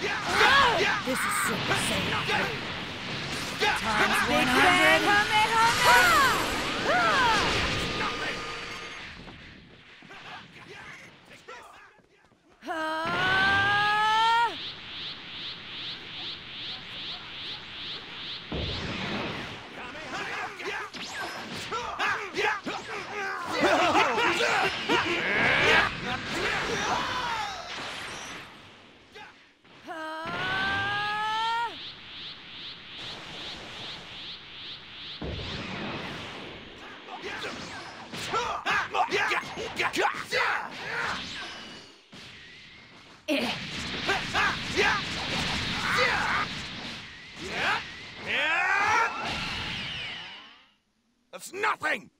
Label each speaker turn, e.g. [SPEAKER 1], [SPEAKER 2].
[SPEAKER 1] This is Super Saiyan. Times 100. Ah! That's nothing!